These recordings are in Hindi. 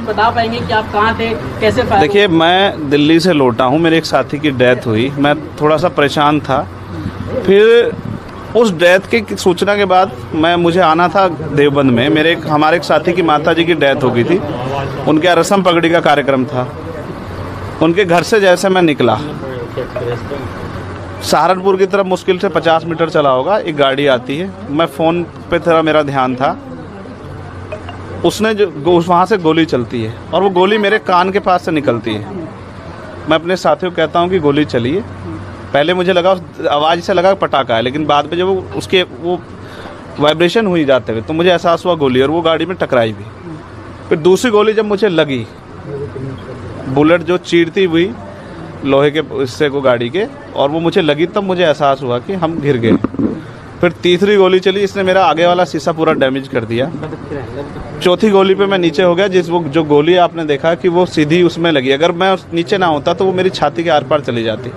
कुछ बता पाएँगे कि आप कहाँ थे कैसे देखिए मैं दिल्ली से लौटा हूँ मेरे एक साथी की डेथ हुई। मैं थोड़ा सा परेशान था। फिर उस डेथ की सूचना के बाद मैं मुझे आना था देवबंद में। मेरे एक हमारे एक साथी की माता जी की डेथ हो गई थी। उनके यहाँ रसम पगड़ी का कार्यक्रम था। उनके घर से जैसे मैं निकला। सहारनपुर की तरफ़ मुश्किल से 50 मीटर चला होगा। एक गाड़ी आती है। मैं फ़ोन पे थोड़ा मेरा ध्यान था। उसने जो उस वहाँ से गोली चलती है और वो गोली मेरे कान के पास से निकलती है। मैं अपने साथियों को कहता हूँ कि गोली चली है पहले मुझे लगा उस आवाज़ से लगा पटाखा है, लेकिन बाद में जब उसके वो वाइब्रेशन हुई जाते हुए तो मुझे एहसास हुआ गोली और वो गाड़ी में टकराई भी। फिर दूसरी गोली जब मुझे लगी, बुलेट जो चीरती हुई लोहे के हिस्से को गाड़ी के, और वो मुझे लगी, तब मुझे एहसास हुआ कि हम घिर गए। फिर तीसरी गोली चली, इसने मेरा आगे वाला शीशा पूरा डैमेज कर दिया। चौथी गोली पे मैं नीचे हो गया, जिस वो जो गोली आपने देखा कि वो सीधी उसमें लगी। अगर मैं नीचे ना होता तो वो मेरी छाती के आर पार चली जाती।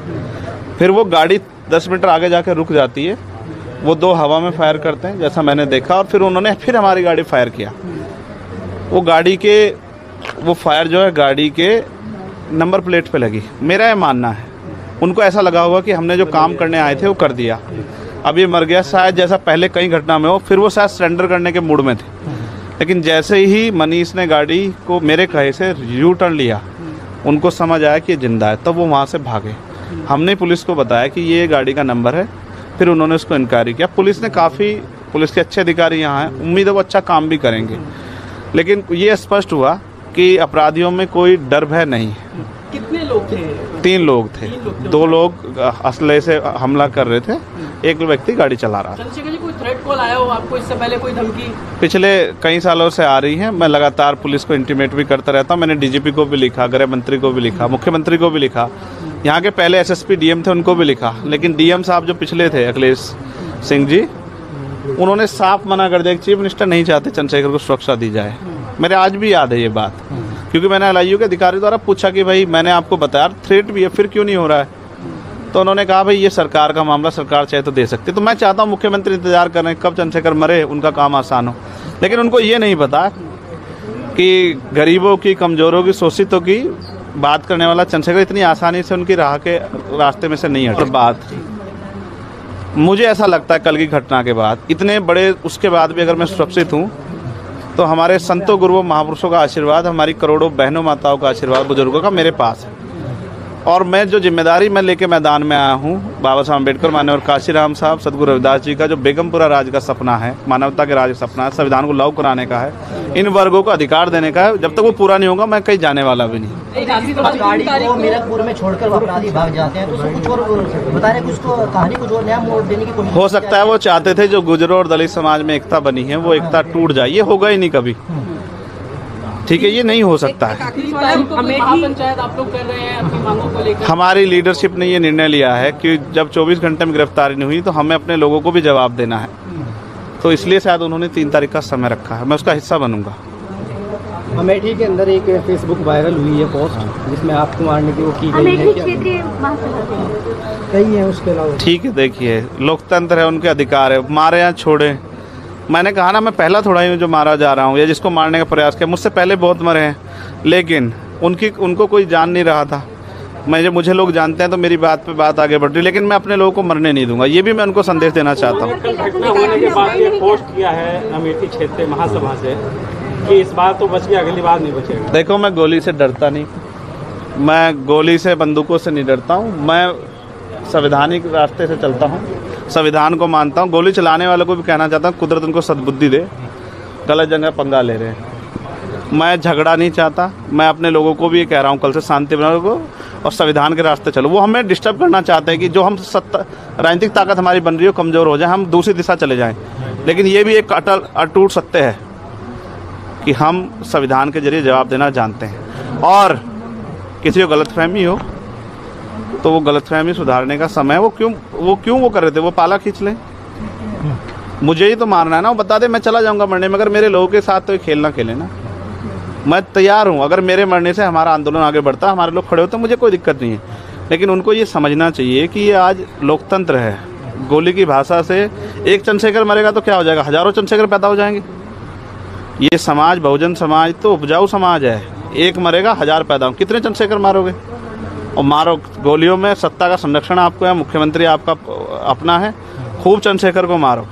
फिर वो गाड़ी दस मीटर आगे जाके रुक जाती है। वो दो हवा में फायर करते हैं, जैसा मैंने देखा, और फिर उन्होंने फिर हमारी गाड़ी फायर किया। वो गाड़ी के, वो फायर जो है गाड़ी के नंबर प्लेट पे लगी। मेरा ये मानना है। उनको ऐसा लगा होगा कि हमने जो काम करने आए थे वो कर दिया। अब ये मर गया शायद जैसा पहले कई घटना में हो फिर वो शायद सरेंडर करने के मूड में थे। लेकिन जैसे ही मनीष ने गाड़ी को मेरे कहे से यू टर्न लिया उनको समझ आया कि ये ज़िंदा है तब वो वहाँ से भागे। हमने पुलिस को बताया कि ये गाड़ी का नंबर है फिर उन्होंने उसको इंक्वायरी किया। पुलिस ने काफ़ी पुलिस के अच्छे अधिकारी यहाँ हैं उम्मीद है वो अच्छा काम भी करेंगे। लेकिन ये स्पष्ट हुआ कि अपराधियों में कोई डर भय नहीं है। कितने लोग थे? तीन लोग थे। दो लोग असले से हमला कर रहे थे। एक व्यक्ति गाड़ी चला रहा। था जी कोई थ्रेट कॉल आया हो आपको? इससे पहले कोई धमकी? पिछले कई सालों से आ रही है। मैं लगातार पुलिस को इंटीमेट भी करता रहता हूँ। मैंने डीजीपी को भी लिखा गृह मंत्री को भी लिखा मुख्यमंत्री को भी लिखा। यहाँ के पहले एसएसपी डीएम थे उनको भी लिखा। लेकिन डीएम साहब जो पिछले थे अखिलेश सिंह जी उन्होंने साफ़ मना कर दिया चीफ मिनिस्टर नहीं चाहते चंद्रशेखर को सुरक्षा दी जाए। मेरे आज भी याद है ये बात। क्योंकि मैंने एल के अधिकारी द्वारा पूछा कि भाई मैंने आपको बताया थ्रेट भी है फिर क्यों नहीं हो रहा है? तो उन्होंने कहा भाई ये सरकार का मामला सरकार चाहे तो दे सकती है। तो मैं चाहता हूँ मुख्यमंत्री इंतज़ार कर रहे कब चंद्रशेखर मरे उनका काम आसान हो। लेकिन उनको ये नहीं पता कि गरीबों की कमजोरों की शोषितों की बात करने वाला चंद्रशेखर इतनी आसानी से उनकी राह के रास्ते में से नहीं हटा। बात। मुझे ऐसा लगता है कल की घटना के बाद इतने बड़े उसके बाद भी अगर मैं सुरक्षित हूँ तो हमारे संतों गुरुओं महापुरुषों का आशीर्वाद हमारी करोड़ों बहनों माताओं का आशीर्वाद बुज़ुर्गों का मेरे पास है। और मैं जो ज़िम्मेदारी मैं लेके मैदान में आया हूँ बाबा साहब अंबेडकर मान्यवर काशीराम साहब सदगुरु रविदास जी का जो बेगमपुरा राज का सपना है मानवता के राज का सपना है संविधान को लागू कराने का है इन वर्गों को अधिकार देने का है जब तक वो पूरा नहीं होगा मैं कहीं जाने वाला भी नहीं। एक आखिरी सवाल, गाड़ी को को- में छोड़कर अपराधी भाग जाते हैं। तो कुछ और बता रहे कुछ कहानी कुछ और नया मोड़ देने की कोशिश हो सकता है वो चाहते थे जो गुजरों और दलित समाज में एकता बनी है वो एकता टूट जाए ये होगा ही नहीं कभी। ठीक है ये नहीं हो सकता। है आखिरी तारीख को कोई महापंचायत आप लोग कर रहे हैं अपनी मांगों को लेकर। हमारी लीडरशिप ने ये निर्णय लिया है कि जब 24 घंटे में गिरफ्तारी नहीं हुई तो हमें अपने लोगों को भी जवाब देना है। तो इसलिए शायद उन्होंने तीन तारीख का समय रखा है। मैं उसका हिस्सा बनूँगा। अमेठी के अंदर एक फेसबुक वायरल हुई है पोस्ट जिसमें आपको मारने की वो की गई है। कई है उसके अलावा। ठीक है देखिए लोकतंत्र है उनके अधिकार है। मारे या छोड़े मैंने कहा ना मैं पहला थोड़ा ही हूँ जो मारा जा रहा हूँ या जिसको मारने का प्रयास किया। मुझसे पहले बहुत मरे हैं लेकिन उनकी उनको कोई जान नहीं रहा था। मैं जब मुझे लोग जानते हैं तो मेरी बात पे बात आगे बढ़ रही लेकिन मैं अपने लोगों को मरने नहीं दूँगा। ये भी मैं उनको संदेश देना चाहता हूँ। घटना होने के बाद ये पोस्ट किया है अमेठी क्षेत्रीय महासभा से कि इस बार तो बच गया अगली बार नहीं बचेगा। देखो मैं गोली से डरता नहीं। मैं गोली से बंदूकों से नहीं डरता हूँ। मैं संवैधानिक रास्ते से चलता हूँ। संविधान को मानता हूँ। गोली चलाने वालों को भी कहना चाहता हूँ, कुदरत उनको सद्बुद्धि दे। गलत जगह पंगा ले रहे हैं। मैं झगड़ा नहीं चाहता। मैं अपने लोगों को भी ये कह रहा हूँ, कल से शांति बनाओ को और संविधान के रास्ते चलो। वो हमें डिस्टर्ब करना चाहते हैं कि जो हम सत्ता, राजनीतिक ताकत हमारी बन रही हो, कमज़ोर हो जाए, हम दूसरी दिशा चले जाएँ। लेकिन ये भी एक अटल, अटूट सत्य है कि हम संविधान के ज़रिए जवाब देना जानते हैं। और किसी को गलतफहमी हो तो वो गलतफहमी सुधारने का समय है। वो क्यों वो क्यों वो कर रहे थे? वो पाला खींच लें? मुझे ही तो मारना है ना। वो बता दे, मैं चला जाऊँगा मरने में। अगर मेरे लोगों के साथ तो खेल ना खेले ना। मैं तैयार हूँ। अगर मेरे मरने से हमारा आंदोलन आगे बढ़ता, हमारे लोग खड़े होते मुझे कोई दिक्कत नहीं है। लेकिन उनको ये समझना चाहिए कि ये आज लोकतंत्र है। गोली की भाषा से एक चंद्रशेखर मरेगा तो क्या हो जाएगा? हज़ारों चंद्रशेखर पैदा हो जाएँगे। ये समाज, बहुजन समाज तो उपजाऊ समाज है। एक मरेगा, हज़ार पैदा हो कितने चंद्रशेखर मारोगे? और मारो गोलियों में सत्ता का संरक्षण आपको है मुख्यमंत्री आपका अपना है खूब चंद्रशेखर को मारो।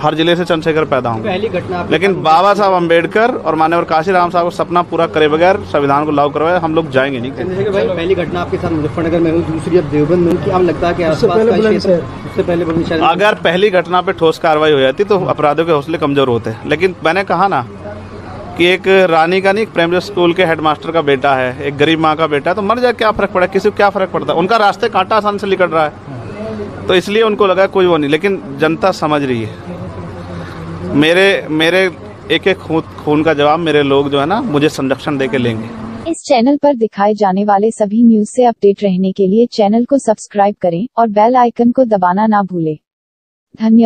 हर ज़िले से चंद्रशेखर पैदा होंगे। पहली घटना लेकिन बाबा साहब अंबेडकर और मान्यवर काशीराम साहब को सपना पूरा करे बगैर संविधान को लागू करवाए हम लोग जाएँगे नहीं चंद्रशेखर भाई पहली घटना आपके साथ मुजफ्फरनगर में हुई दूसरी अब देवबंद में हुई लगता है कि आसपास का क्षेत्र उससे पहले अगर पहली घटना पे ठोस कार्रवाई हो जाती तो अपराधियों के हौसले कमज़ोर होते हैं लेकिन मैंने कहा ना कि एक रानी का नहीं प्राइमरी स्कूल के हेडमास्टर का बेटा है, एक गरीब माँ का बेटा है तो मर जाए क्या फ़र्क पड़ा? किसी को क्या फ़र्क पड़ता? है उनका रास्ते कांटा आसान से निकल रहा है। तो इसलिए उनको लगा कोई वो नहीं, लेकिन जनता समझ रही है। मेरे मेरे एक एक खून का जवाब मेरे लोग जो है ना, मुझे संरक्षण दे के लेंगे। इस चैनल पर दिखाए जाने वाले सभी न्यूज़ से अपडेट रहने के लिए चैनल को सब्सक्राइब करें और बेल आइकन को दबाना ना भूलें। धन्यवाद।